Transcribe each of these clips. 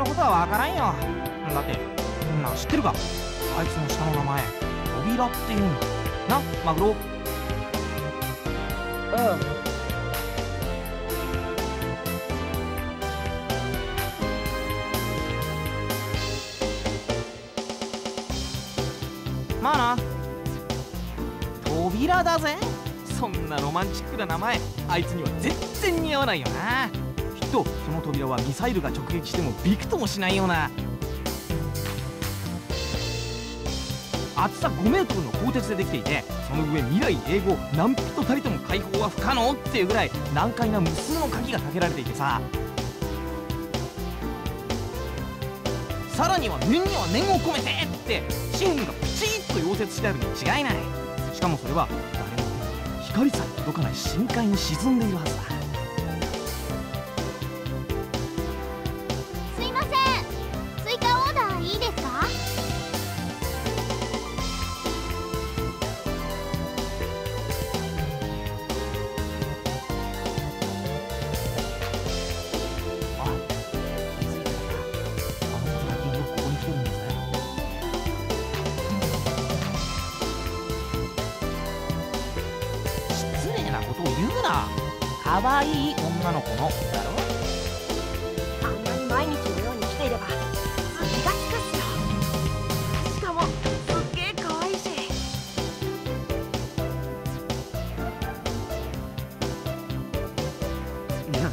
のことは分からんよ。だってな知ってるか。あいつの下の名前扉って言うんだなマグロ。うん。まあな。扉だぜ。そんなロマンチックな名前あいつには全然似合わないよな。きとその扉はミサイルが直撃してもびくともしないような。厚さ5メートルの鋼鉄でできていてその上未来永劫何人たりとも解放は不可能っていうぐらい難解な無数の鍵がかけられていてさ。さらには念には念を込めてってシンがプチッと溶接してあるに違いない。しかもそれは誰も光さえ届かない深海に沈んでいるはずだ。女の子の。だろあんなに毎日のように来ていれば気が利くっすよしかもすっげえ可愛いしいや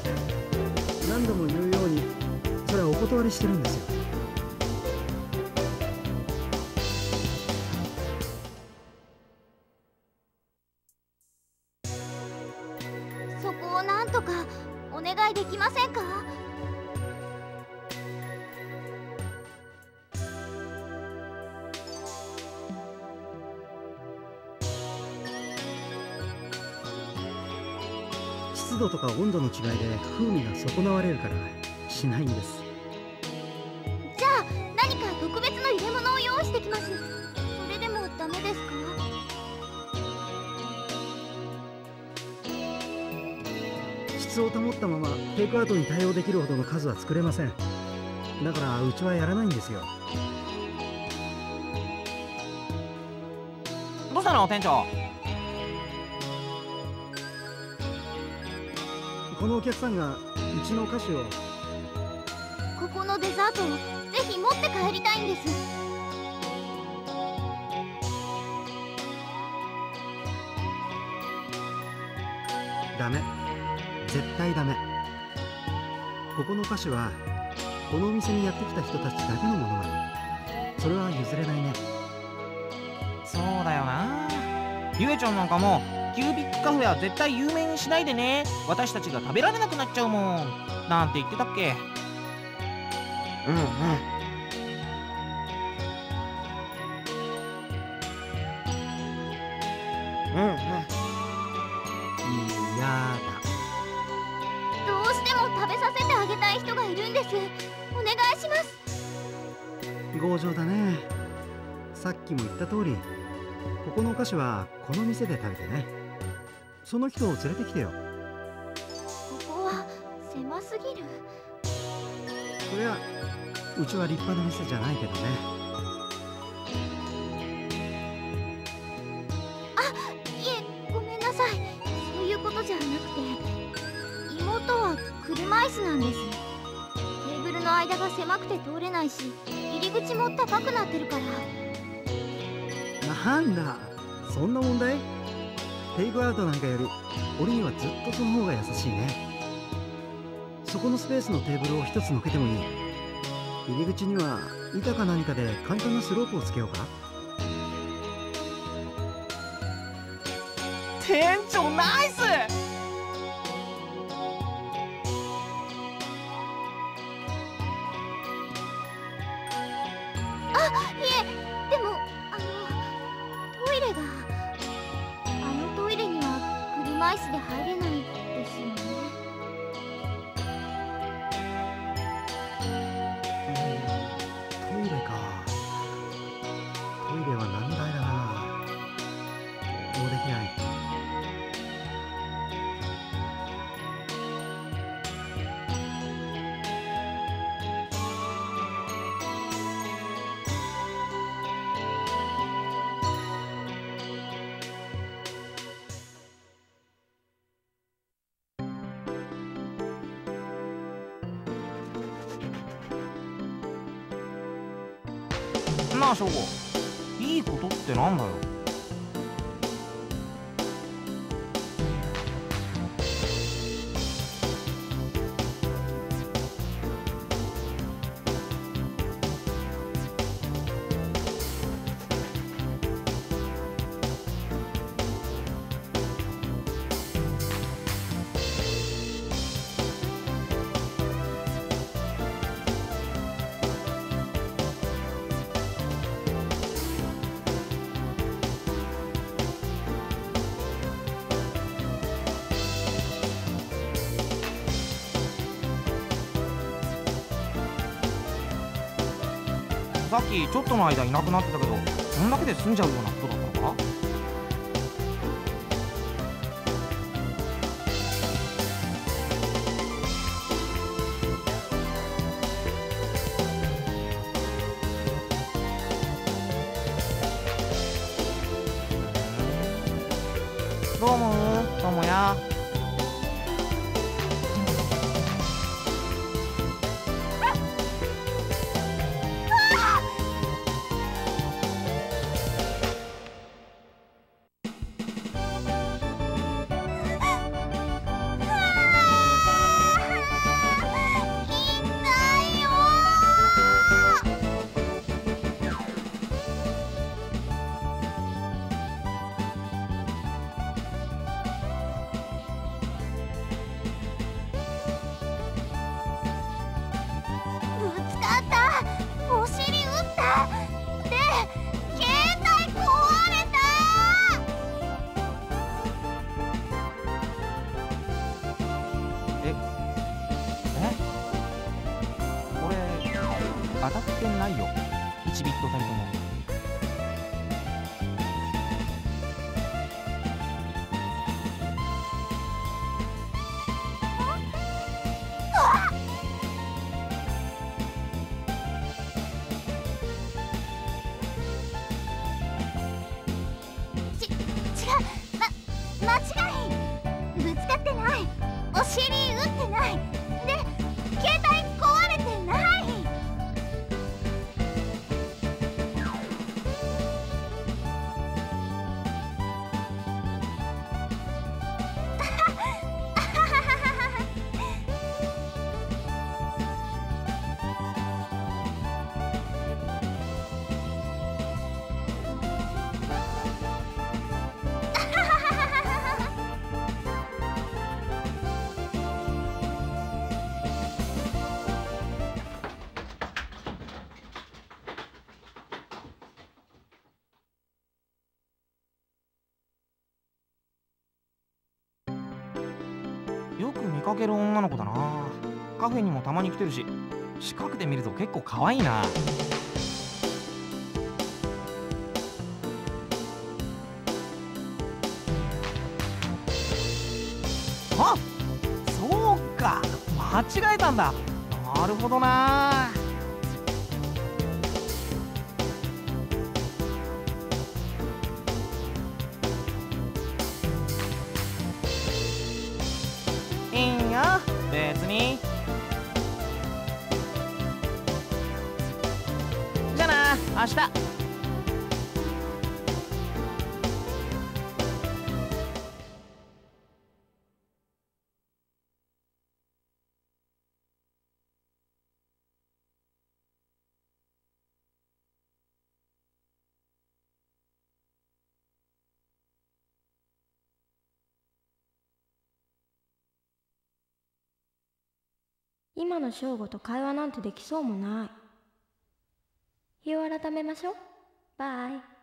何度も言うようにそれはお断りしてるんですよ。湿度とか温度の違いで風味が損なわれるからしないんです。じゃあ何か特別の入れ物を用意してきます。それでもダメですか？質を保ったままテイクアウトに対応できるほどの数は作れません。だからうちはやらないんですよ。どうしたの店長？このお客さんがうちのお菓子を。ここのデザートをぜひ持って帰りたいんです。ダメ。絶対ダメ。ここのお菓子はこのお店にやってきた人たちだけのものなの。それは譲れないね。そうだよな。ゆえちゃんなんかもキュービックカフェは絶対有名にしないでね。私たちが食べられなくなっちゃうもん。なんて言ってたっけ？うんうん。うんうん。いやだ。どうしても食べさせてあげたい人がいるんです。お願いします。強情だね。さっきも言った通り。ここのお菓子はこの店で食べてねその人を連れてきてよ。ここは狭すぎる。そりゃうちは立派な店じゃないけどね。いえごめんなさい。そういうことじゃなくて。妹は車椅子なんです。テーブルの間が狭くて通れないし入り口も高くなってるから。なんだ。そんな問題？テイクアウトなんかより俺にはずっとその方が優しいね。そこのスペースのテーブルを一つのけてもいい。入り口には板か何かで簡単なスロープをつけようか。店長ナイス！イスで入れないなあ翔吾いいことってなんだよ。きちょっとの間いなくなってたけどそんだけで済んじゃうようなことだったのか？どうもともやよく見かける女の子だな。カフェにもたまに来てるし。近くで見ると結構可愛いな。あそうか。間違えたんだ。なるほどな。にじゃあな明日。今の正吾と会話なんてできそうもない。日を改めましょう。バイ「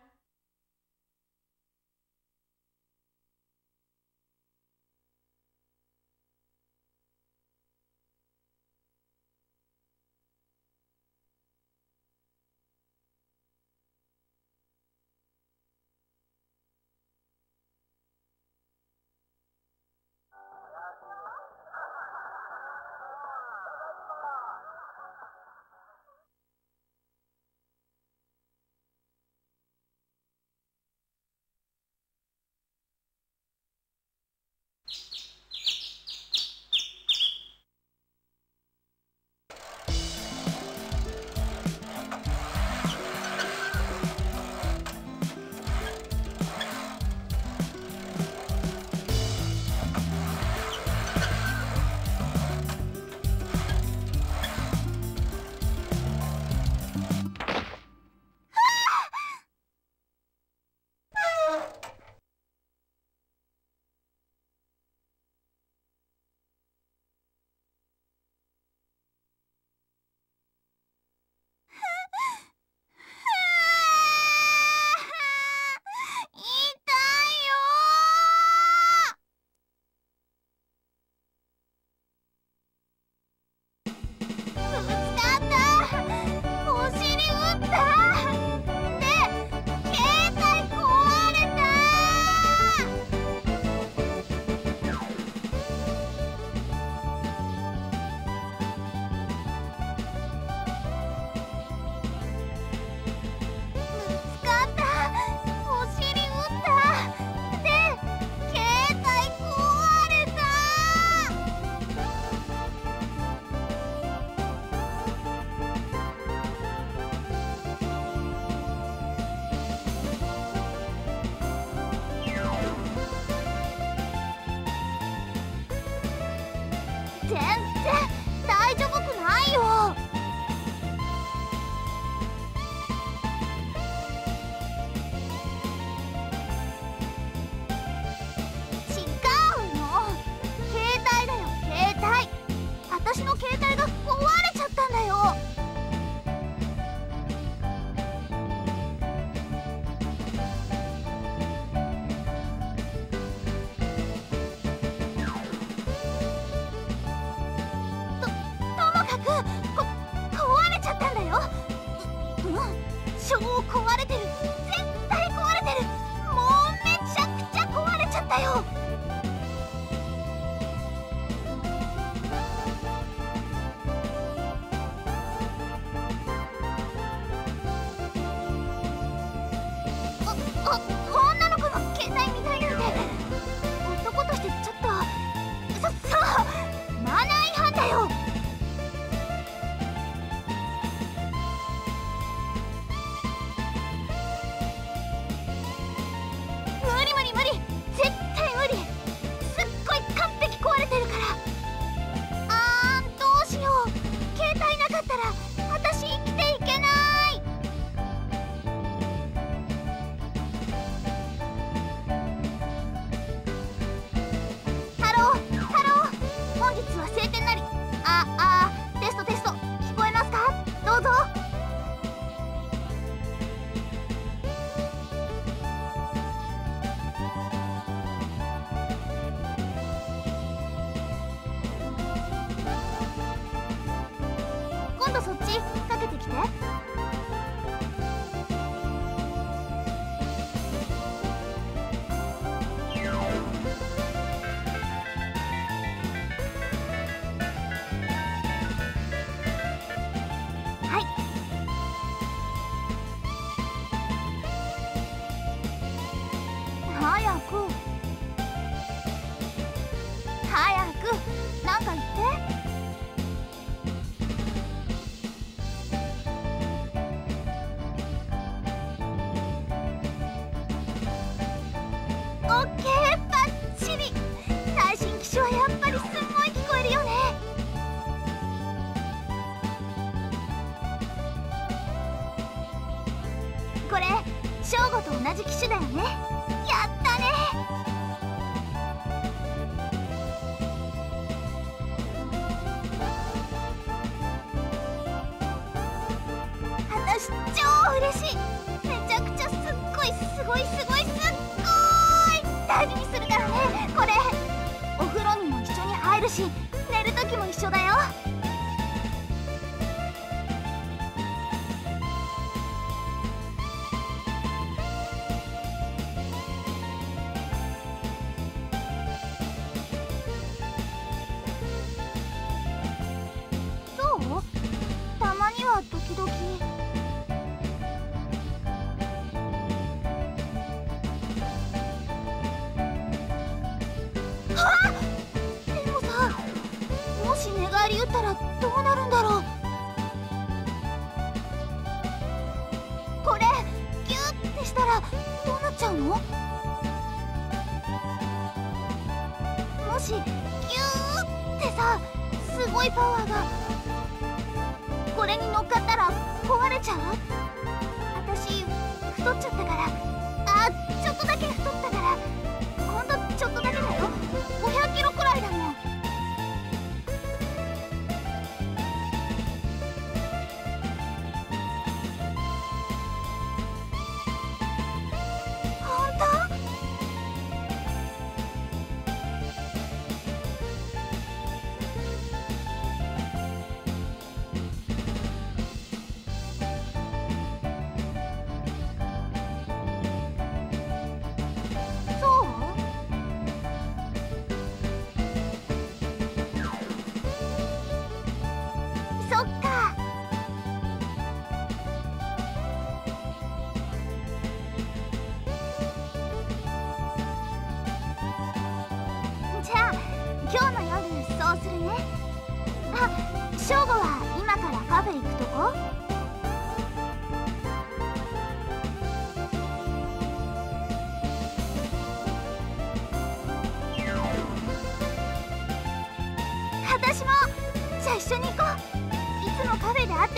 全然。超壊れてる。絶対壊れてる。もうめちゃくちゃ壊れちゃったよ。ちかけてきて。オッバッチリ最新機種はやっぱりすごい聞こえるよね。これショーゴと同じ機種だよね。し寝る時も一緒だよ。なんだろう。これギュッてしたらどうなっちゃうの？もしギューってさすごいパワーがこれに乗っかったら壊れちゃう？私太っちゃったから。あちょっとだけ。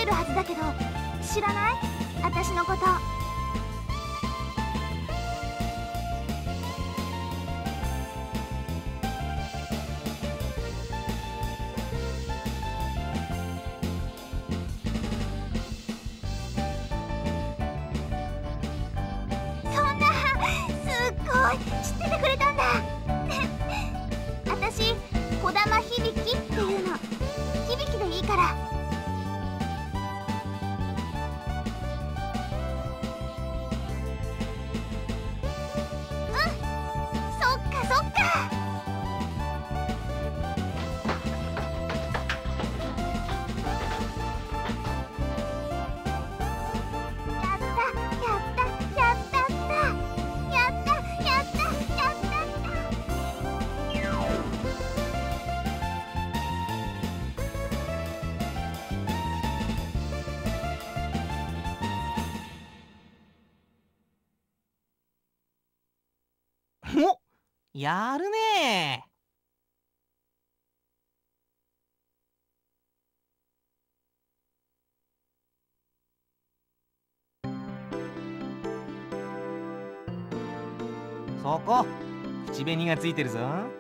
るはずだけど知らない？私のこと。やるねそこ口紅がついてるぞ。